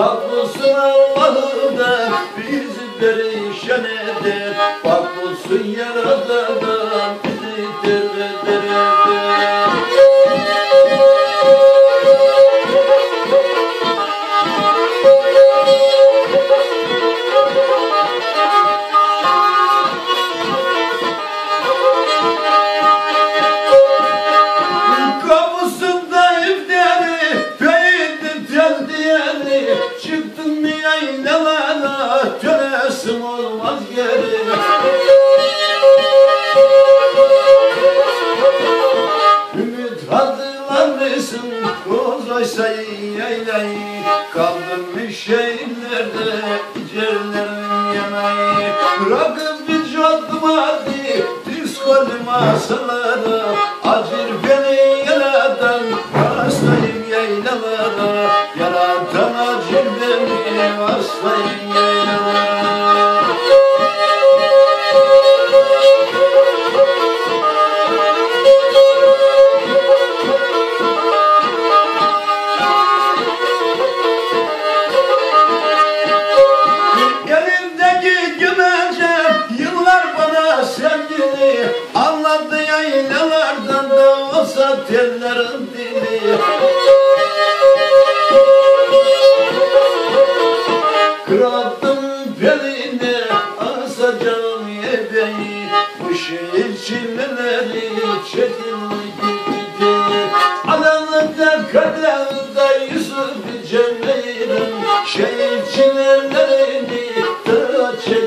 Tatlısı Lazım olmaz geri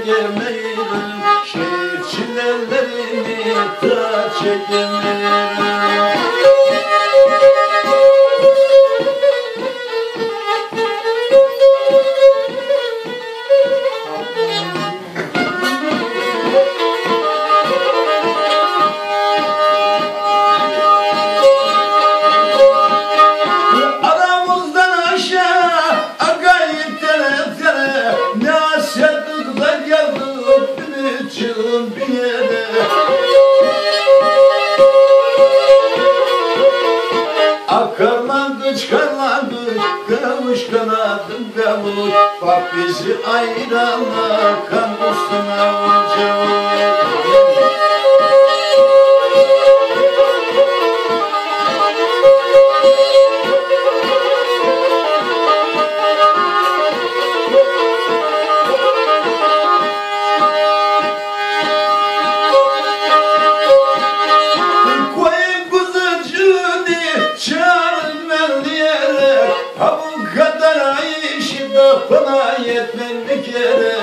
çekemeyirim Şehirçin ellerimi ta çekemeyirim Akarlan kıç karlamış, kavuş kanadın kavuş Bak bizi ayıranlar, kan dostuna vuracağım kere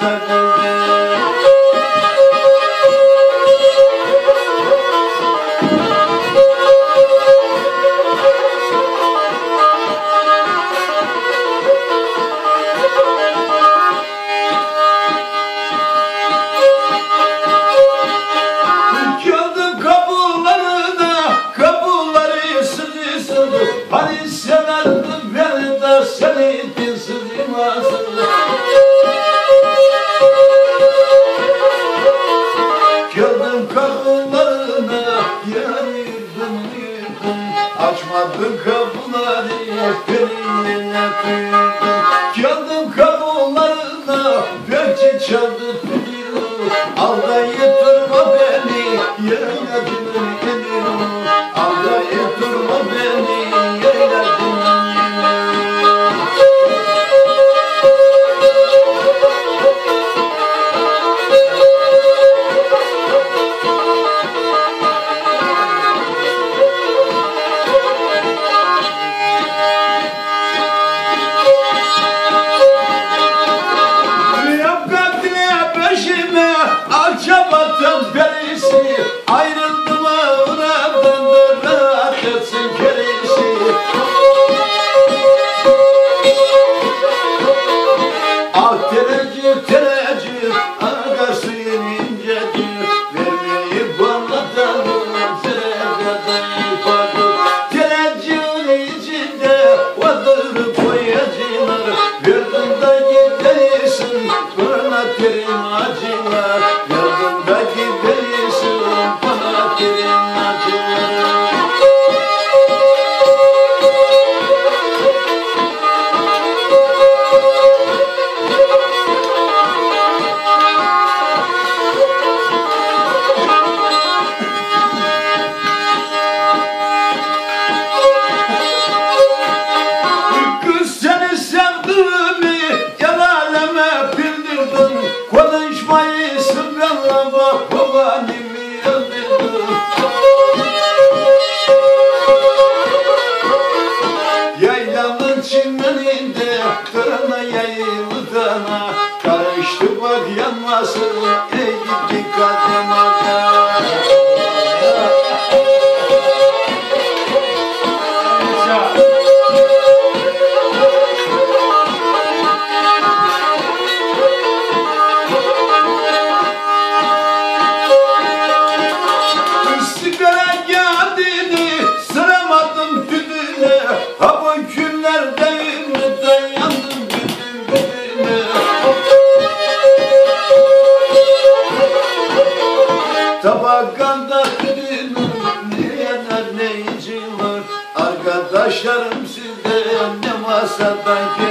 Christmas. religion thy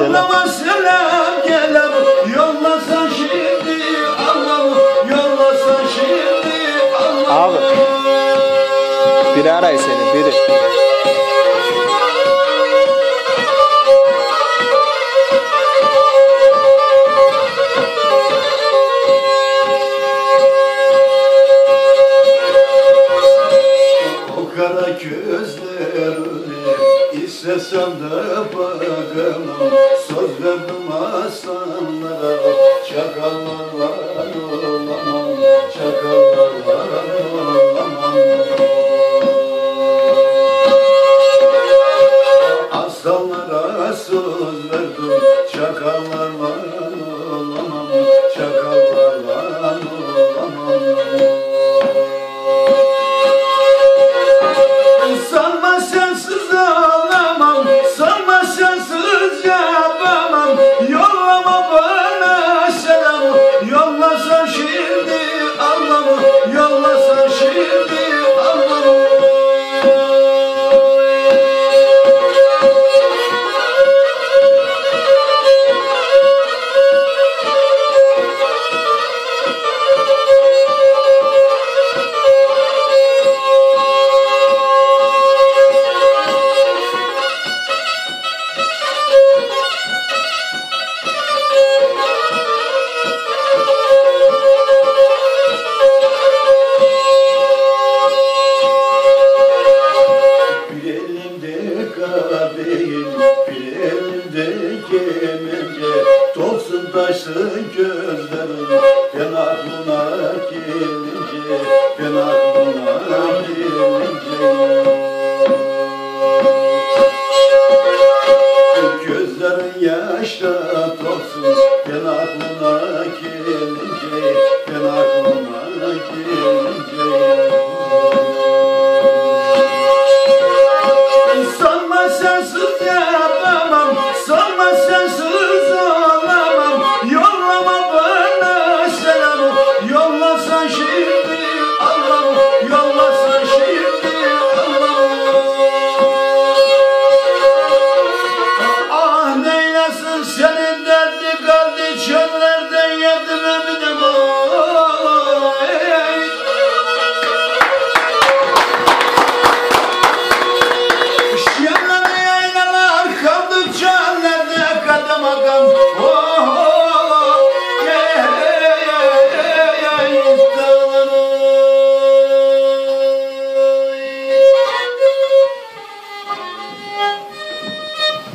Chela. Verdim aslanlara